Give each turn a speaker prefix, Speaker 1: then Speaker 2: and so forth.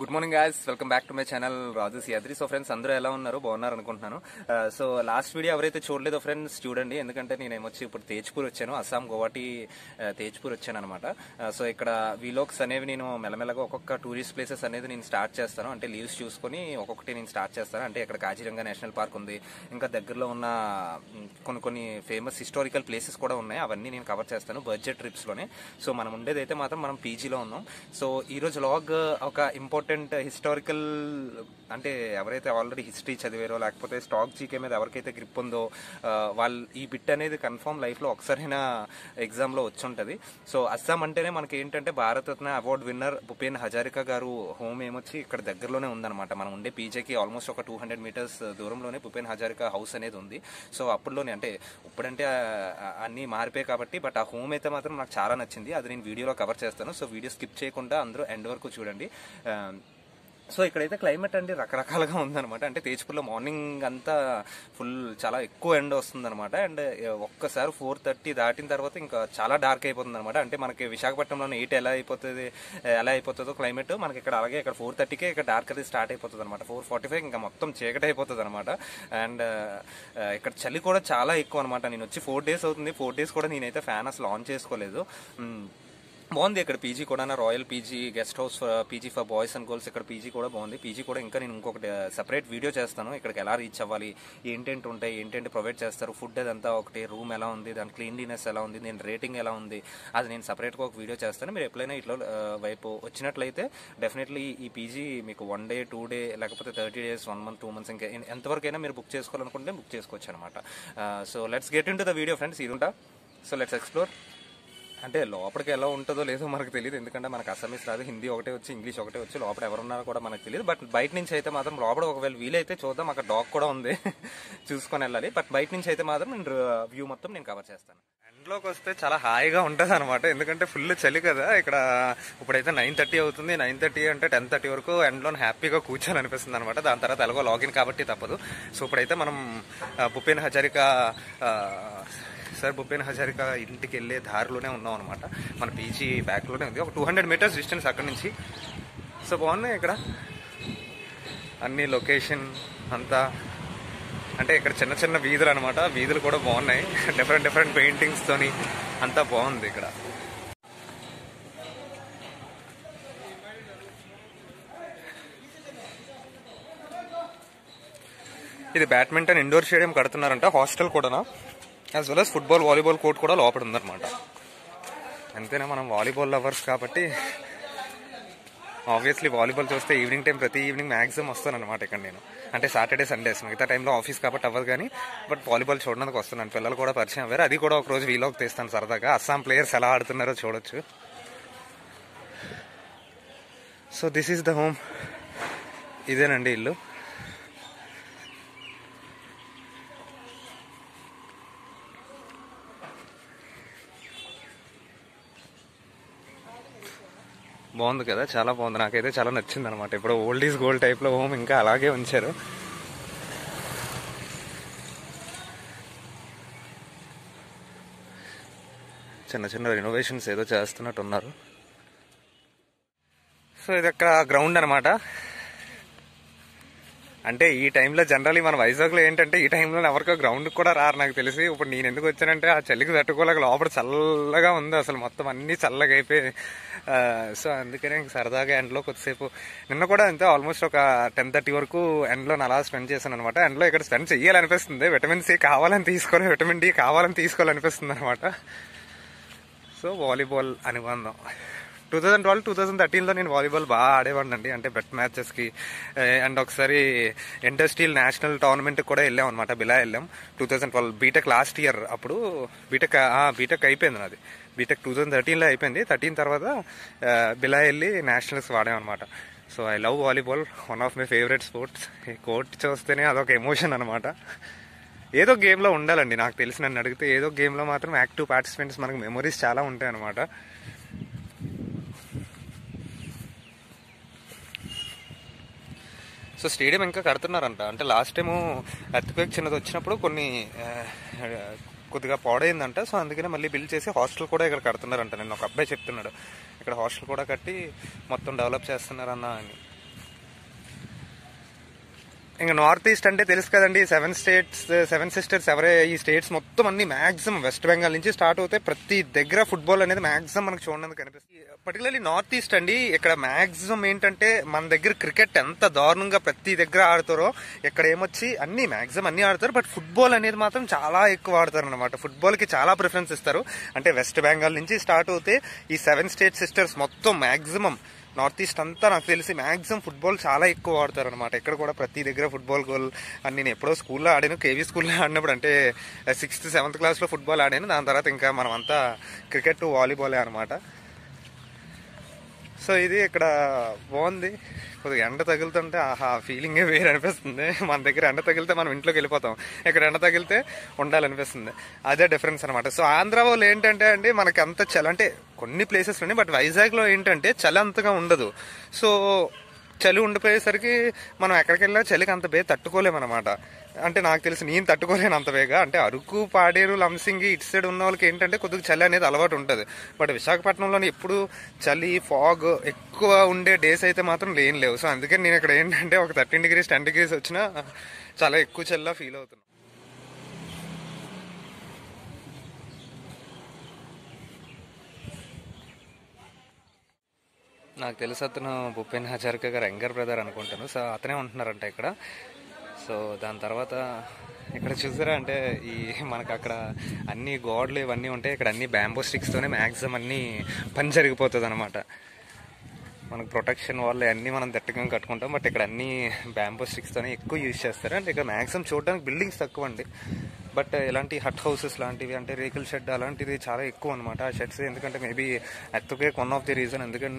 Speaker 1: Good morning guys welcome back to my channel Raju Siyadri so friends అందరూ ఎలా ఉన్నారు? బాగున్నారు అనుకుంటున్నాను. సో లాస్ట్ వీడియో ఎవరైతే చూడలేదో ఫ్రెండ్స్ చూడండి. ఎందుకంటే నేను ఏమొచ్చి ఇప్పుడు తేజ్పూర్ వచ్చాను. అస్సాం గోవాటి uh, తేజ్పూర్ వచ్చాను అనమాట సో uh, ఇక్కడ వీలోక్స్ అనేవి నేను మెల్లమెల్లగా ఒక్కొక్క టూరిస్ట్ ప్లేసెస్ అనేది నేను స్టార్ట్ చేస్తాను. అంటే లీవ్స్ చూసుకొని ఒక్కొక్కటి నేను స్టార్ట్ చేస్తాను. అంటే ఇక్కడ కాజీరంగా నేషనల్ పార్క్ ఉంది. ఇంకా దగ్గరలో ఉన్న కొన్ని కొన్ని ఫేమస్ హిస్టారికల్ ప్లేసెస్ కూడా ఉన్నాయి. అవన్నీ నేను కవర్ చేస్తాను బడ్జెట్ ట్రిప్స్లోనే సో మనం ఉండేది అయితే మాత్రం మనం పీజీలో ఉన్నాం. సో ఈరోజు లాగ్ ఒక ఇంపార్టెంట్ హిస్టారికల్ అంటే ఎవరైతే ఆల్రెడీ హిస్టరీ చదివారో లేకపోతే స్టాక్ జీకే మీద ఎవరికైతే గ్రిప్ ఉందో వాళ్ళు ఈ బిట్ అనేది కన్ఫర్మ్ లైఫ్లో ఒకసారైనా ఎగ్జామ్లో వచ్చి ఉంటుంది సో అస్సాం అంటేనే మనకి ఏంటంటే Bharat Ratna award winner Bhupen Hazarika garu home ఏమొచ్చి ఇక్కడ దగ్గరలోనే ఉందన్నమాట. మనం ఉండే పీజేకి ఆల్మోస్ట్ ఒక టూ హండ్రెడ్ మీటర్స్ దూరంలోనే భూపేన్ హజారికా హౌస్ అనేది ఉంది. సో అప్పుడులోనే అంటే ఇప్పుడంటే అన్నీ మారిపోయాయి కాబట్టి బట్ ఆ హోమ్ అయితే మాత్రం నాకు చాలా నచ్చింది. అది నేను వీడియోలో కవర్ చేస్తాను. సో వీడియో స్కిప్ చేయకుండా అందరూ ఎండ్ వరకు చూడండి. సో ఇక్కడైతే క్లైమేట్ అండి రకరకాలుగా ఉందనమాట అంటే తేజ్పూర్లో మార్నింగ్ అంతా ఫుల్ చాలా ఎక్కువ ఎండ వస్తుందనమాట అండ్ ఒక్కసారి ఫోర్ థర్టీ దాటిన తర్వాత ఇంకా చాలా డార్క్ అయిపోతుంది అనమాట అంటే మనకి విశాఖపట్నంలో ఎయిట్ ఎలా అయిపోతుంది ఎలా అయిపోతుందో క్లైమేట్ మనకి ఇక్కడ అలాగే ఇక్కడ ఫోర్ థర్టీకే ఇక్కడ డార్క్ అది స్టార్ట్ అయిపోతుంది అనమాట ఫోర్ ఫార్టీ ఫైవ్ ఇంకా మొత్తం చీకటి అయిపోతుంది అనమాట అండ్ ఇక్కడ చలి కూడా చాలా ఎక్కువ అనమాట నేను వచ్చి ఫోర్ డేస్ అవుతుంది. ఫోర్ డేస్ కూడా నేనైతే ఫ్యాన్ అసలు ఆన్ చేసుకోలేదు. బాగుంది ఇక్కడ పీజీ కూడా royal PG guest house PG for boys and girls ఇక్కడ పీజీ కూడా బాగుంది. పీజీ కూడా ఇంకా నేను ఇంకొకటి సెపరేట్ వీడియో చేస్తాను. ఇక్కడికి ఎలా రీచ్ అవ్వాలి ఏంటేంటి ఉంటాయి ఏంటేంటి ప్రొవైడ్ చేస్తారు ఫుడ్ అదంతా ఒకటి రూమ్ ఎలా ఉంది దాని క్లీన్లీనెస్ ఎలా ఉంది నేను రేటింగ్ ఎలా ఉంది అది నేను సెపరేట్గా ఒక వీడియో చేస్తాను. మీరు ఎప్పుడైనా ఇట్లా వైపు వచ్చినట్లయితే డెఫినెట్లీ ఈ పీజీ మీకు వన్ డే టూ డే లేకపోతే thirty days one month two months ఇంకా ఎంతవరకైనా మీరు బుక్ చేసుకోవాలనుకుంటే బుక్ చేసుకోవచ్చు అనమాట so let's get into the video friends ఇది ఉంటా? సో లెట్స్ ఎక్స్ప్లోర్ అంటే లోపలికి ఎలా ఉంటుందో లేదో మనకు తెలియదు. ఎందుకంటే మనకు అసమీస్ రాదు హిందీ ఒకటే వచ్చి ఇంగ్లీష్ ఒకటే వచ్చి లోపల ఎవరున్నారో కూడా మనకు తెలియదు. బట్ బయట నుంచి అయితే మాత్రం లోపల ఒకవేళ వీలైతే చూద్దాం. అక్కడ డాగ్ కూడా ఉంది. చూసుకొని వెళ్ళాలి. బట్ బయట నుంచి అయితే మాత్రం నేను వ్యూ మొత్తం నేను కవర్ చేస్తాను. ఎండ్లోకి వస్తే చాలా హాయిగా ఉంటుంది అనమాట ఎందుకంటే ఫుల్ చలి కదా. ఇక్కడ ఇప్పుడైతే నైన్ థర్టీ అవుతుంది. నైన్ థర్టీ అంటే టెన్ థర్టీ వరకు ఎండ్లో హ్యాపీగా కూర్చొని అనిపిస్తుంది అనమాట దాని తర్వాత ఎలాగో లాగిన్ కాబట్టి తప్పదు. సో ఇప్పుడైతే మనం భూపేన్ హజారికా సార్ భూపేన్ హజారికా ఇంటికి వెళ్ళే దారిలోనే ఉన్నాం అనమాట మన పీజీ బ్యాక్లోనే ఉంది. ఒక టూ హండ్రెడ్ మీటర్స్ డిస్టెన్స్ అక్కడ నుంచి. సో బాగున్నాయి ఇక్కడ. అన్ని లొకేషన్ అంతా. అంటే ఇక్కడ చిన్న చిన్న వీధులు అనమాట వీధులు కూడా బాగున్నాయి. డిఫరెంట్ డిఫరెంట్ పెయింటింగ్స్తోని అంతా బాగుంది ఇక్కడ. ఇది బ్యాడ్మింటన్ ఇండోర్ స్టేడియం కడుతున్నారంట. హాస్టల్ కూడానా? As well as football volleyball court కూడా లోపల ఉందన్నమాట. అంతేనా మనం వాలీబాల్ లవర్స్ కాబట్టి ఆబ్వియస్లీ వాలీబాల్ చూస్తే ఈవినింగ్ టైం ప్రతి ఈవినింగ్ మ్యాక్సిమం వస్తాను అనమాట ఇక్కడ నేను. అంటే సాటర్డే సండేస్ మిగతా టైంలో ఆఫీస్ కాబట్టి అవ్వదు కానీ బట్ వాలీబాల్ చూడడానికి వస్తున్నాను. పిల్లలు కూడా పరిచయం అవ్వారు. అది కూడా ఒక రోజు వీలోకి తీస్తాను సరదాగా. అస్సాం ప్లేయర్స్ ఎలా ఆడుతున్నారో చూడొచ్చు. So this is the home ఇదేనండి ఇల్లు. బాగుంది కదా చాలా బాగుంది. నాకైతే చాలా నచ్చింది అనమాట ఇప్పుడు ఓల్డ్ ఈజ్ గోల్డ్ టైప్లో హోమ్ ఇంకా అలాగే ఉంచారు. చిన్న చిన్న రెనోవేషన్స్ ఏదో చేస్తున్నట్టు ఉన్నారు సో ఇది అక్కడ గ్రౌండ్ అనమాట. అంటే ఈ టైంలో జనరల్లీ మన వైజాగ్లో ఏంటంటే ఈ టైంలో ఎవరికో గ్రౌండ్ కూడా రారు నాకు తెలిసి. ఇప్పుడు నేను ఎందుకు వచ్చానంటే ఆ చలికి తట్టుకోలేక లోపల చల్లగా ఉంది అసలు మొత్తం అన్ని చల్లగా అయిపోయి సో అందుకనే ఇంక సరదాగా ఎండ్లో కొద్దిసేపు. నిన్న కూడా అంతే ఆల్మోస్ట్ ఒక టెన్ థర్టీ వరకు ఎండ్లో అలా స్పెండ్ చేశాను అనమాట. ఎండ్లో ఇక్కడ స్పెండ్ చేయాలనిపిస్తుంది విటమిన్ సి కావాలని తీసుకోవాలి విటమిన్ డి కావాలని తీసుకోవాలనిపిస్తుంది అనమాట. సో వాలీబాల్ అనుబంధం. Two thousand twelve two thousand థర్టీన్లో నేను వాలీబాల్ బాగా ఆడేవాడినండి. అండి అంటే బెట్ మ్యాచెస్కి అండ్ ఒకసారి ఇండస్ట్రియల్ నేషనల్ టోర్నమెంట్ కూడా వెళ్ళాం అనమాట బిలా వెళ్ళాం. Two thousand twelve BTech last year అప్పుడు బీటెక్ బీటెక్ అయిపోయింది నాది. బీటెక్ టూ థౌజండ్ థర్టీన్లో అయిపోయింది. థర్టీన్ తర్వాత బిలా వెళ్ళి నేషనల్స్ వాడామన్నమాట అనమాట so I love volleyball one of my favourite sports ఈ కోర్ట్ చూస్తేనే అదొక ఎమోషన్ అనమాట ఏదో గేమ్లో ఉండాలండి నాకు తెలిసి నన్ను అడిగితే ఏదో గేమ్లో మాత్రం యాక్టివ్ పార్టిసిపెంట్స్ మనకు మెమరీస్ చాలా ఉంటాయి అనమాట సో స్టేడియం ఇంకా కడుతున్నారంట. అంటే లాస్ట్ టైము ఎర్త్క్వేక్ చిన్నది వచ్చినప్పుడు కొన్ని కొద్దిగా పాడైందంట. సో అందుకనే మళ్ళీ బిల్ చేసి హాస్టల్ కూడా ఇక్కడ కడుతున్నారంట. నేను ఒక అబ్బాయి చెప్తున్నాడు. ఇక్కడ హాస్టల్ కూడా కట్టి మొత్తం డెవలప్ చేస్తున్నారన్న అని. ఇంకా నార్త్ ఈస్ట్ అంటే తెలుసు కదండి సెవెన్ స్టేట్స్ సెవెన్ సిస్టర్స్ ఎవరే ఈ స్టేట్స్ మొత్తం అన్ని మాక్సిమం వెస్ట్ బెంగాల్ నుంచి స్టార్ట్ అవుతాయి. ప్రతి దగ్గర ఫుట్బాల్ అనేది మాక్సిమం మనకు చూడడానికి కనిపిస్తుంది. పర్టికులర్లీ నార్త్ ఈస్ట్ అండి ఇక్కడ మాక్సిమం ఏంటంటే మన దగ్గర క్రికెట్ ఎంత దారుణంగా ప్రతి దగ్గర ఆడతారో ఇక్కడ ఏమొచ్చి అన్ని మాక్సిమం అన్ని ఆడతారు. బట్ ఫుట్బాల్ అనేది మాత్రం చాలా ఎక్కువ ఆడతారు అనమాట ఫుట్బాల్కి చాలా ప్రిఫరెన్స్ ఇస్తారు. అంటే వెస్ట్ బెంగాల్ నుంచి స్టార్ట్ అవుతే ఈ సెవెన్ స్టేట్ సిస్టర్స్ మొత్తం మాక్సిమం నార్త్ ఈస్ట్ అంతా నాకు తెలిసి మాక్సిమం ఫుట్బాల్ చాలా ఎక్కువ ఆడతారు అనమాట ఇక్కడ కూడా ప్రతి దగ్గర ఫుట్బాల్ గోల్ అని నేను ఎప్పుడో స్కూల్లో ఆడాను. కేవీ స్కూల్లో ఆడినప్పుడు అంటే సిక్స్త్ సెవెంత్ క్లాస్లో ఫుట్బాల్ ఆడాను. దాని తర్వాత ఇంకా మనమంతా క్రికెట్ వాలీబాలే అనమాట సో ఇది ఇక్కడ బాగుంది. కొద్దిగా ఎండ తగులుతుంటే ఆహా ఫీలింగే వేరు అనిపిస్తుంది. మన దగ్గర ఎండ తగిలితే మనం ఇంట్లోకి వెళ్ళిపోతాం. ఇక్కడ ఎండ తగిలితే ఉండాలనిపిస్తుంది. అదే డిఫరెన్స్ అనమాట సో ఆంధ్ర వాళ్ళు ఏంటంటే అండి మనకి అంత చలి అంటే కొన్ని ప్లేసెస్ ఉన్నాయి బట్ వైజాగ్లో ఏంటంటే చలి అంతగా ఉండదు. సో చలి ఉండిపోయేసరికి మనం ఎక్కడికి వెళ్ళినా చలికి అంత బే తట్టుకోలేమన్నమాట. అంటే నాకు తెలిసి నేను తట్టుకోలేను అంత బేగా. అంటే అరకు పాడేరు లంసింగి ఇటు సైడ్ ఉన్న వాళ్ళకి ఏంటంటే కొద్దిగా చలి అనేది అలవాటు ఉంటుంది. బట్ విశాఖపట్నంలో ఎప్పుడు చలి ఫాగ్ ఎక్కువ ఉండే డేస్ అయితే మాత్రం లేని లేవు. సో అందుకని నేను ఇక్కడ ఏంటంటే ఒక థర్టీన్ డిగ్రీస్ టెన్ డిగ్రీస్ వచ్చినా చాలా ఎక్కువ చల్లా ఫీల్ అవుతున్నాను. నాకు తెలుసు అతను భూపేన్ హజారికా గారు యంగర్ బ్రదర్ అనుకుంటాను. సో అతనే ఉంటున్నారంట ఇక్కడ. సో దాని తర్వాత ఇక్కడ చూసారా అంటే ఈ మనకు అక్కడ అన్ని గోడలు ఇవన్నీ ఉంటాయి ఇక్కడ అన్ని బ్యాంబో స్టిక్స్తోనే మ్యాక్సిమం అన్నీ పని జరిగిపోతుంది అనమాట మనకు ప్రొటెక్షన్ వాళ్ళు అన్నీ మనం దట్టంగా కట్టుకుంటాం. బట్ ఇక్కడ అన్ని బ్యాంబో స్టిక్స్తోనే ఎక్కువ యూజ్ చేస్తారు. అంటే ఇక్కడ మ్యాక్సిమం చూడడానికి బిల్డింగ్స్ తక్కువ అండి బట్ ఇలాంటి హట్ హౌసెస్ లాంటివి అంటే రేకుల షెడ్ అలాంటిది చాలా ఎక్కువ అనమాట ఆ షెడ్స్ ఎందుకంటే మేబీ ఎత్తుకే వన్ ఆఫ్ ది రీజన్ ఎందుకంటే